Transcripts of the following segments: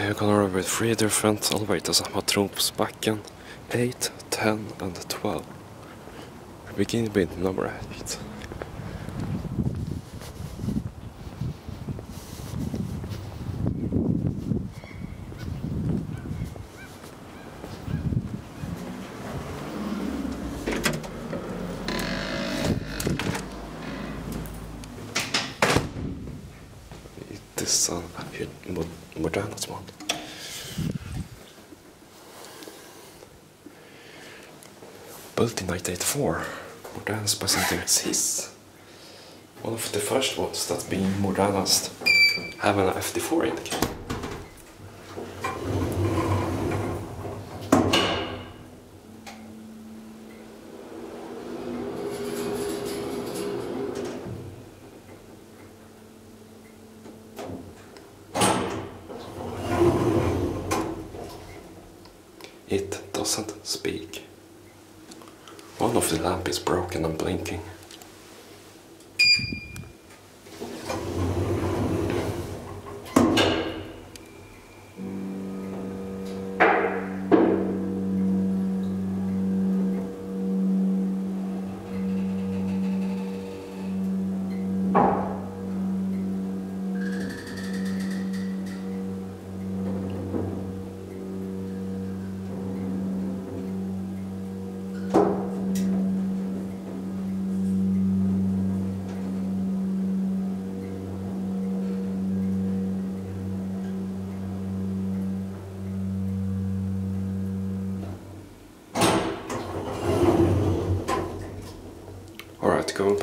Gonna run with three different elevators at Matrosbacken 8, 10 and 12. We begin with number 8. Dessa moderna smak. Built in 1984, Modernas presenterar hiss. One of the first ones that being Modernas have an FD4 indicator. It doesn't speak. One of the lamp is broken and blinking.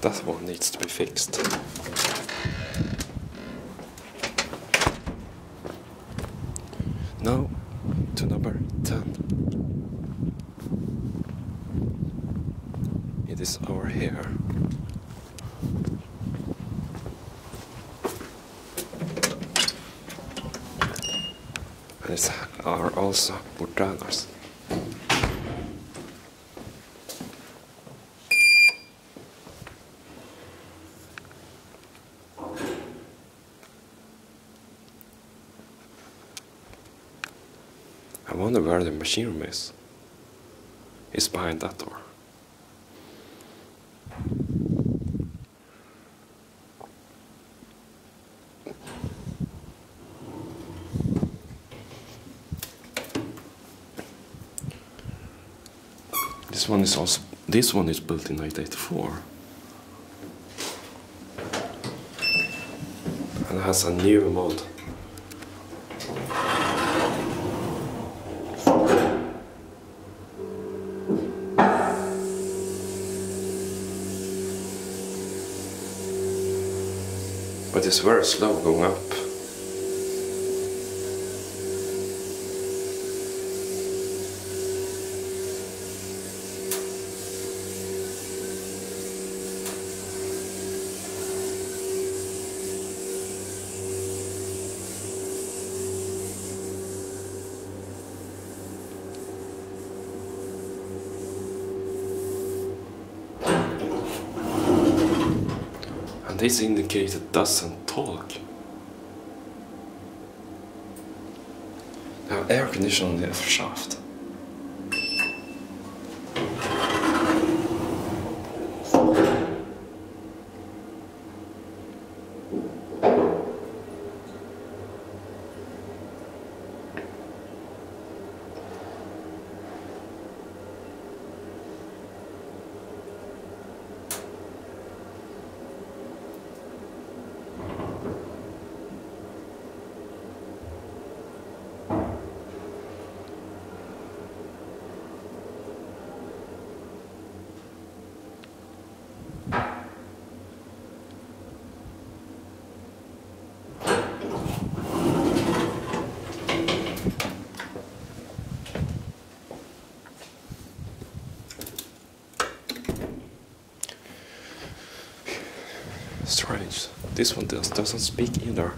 That one needs to be fixed. Now to number 10. It is over here. And it's are also Modernas. Wonder where the machine room is. It's behind that door. This one is also this one is built in 1984. And has a new mode. But it's very slow going up. This indicator doesn't talk. Now air conditioning on the shaft. This one does, doesn't speak either.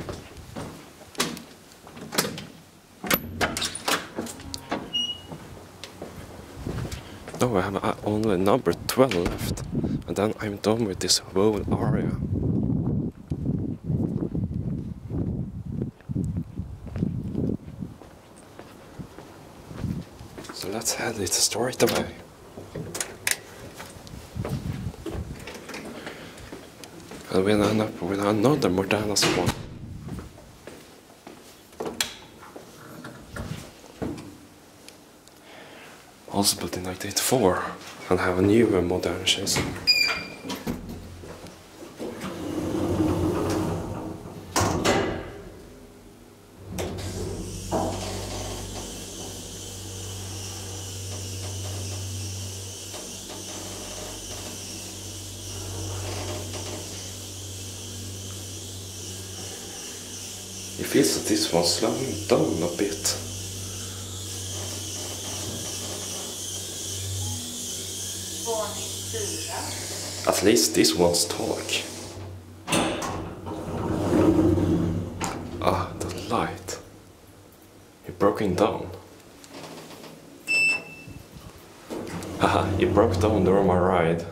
No, I have uh, only number 12 left, and then I'm done with this whole area. So let's head it straight away. And we'll end up with another Morgana spawn. Also built in 1984 and have a new modern chassis. It feels that this one's slowing down a bit. At least this one's talk. Ah, the light. It broken down. Haha, it broke down during my ride.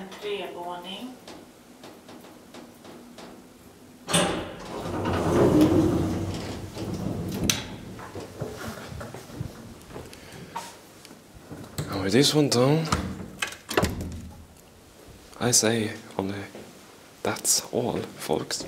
En trevåning. And with this one done, I say only that's all, folks.